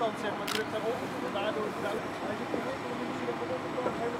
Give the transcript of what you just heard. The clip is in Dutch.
zeg maar druk daarop. En daardoor, daardoor hij zit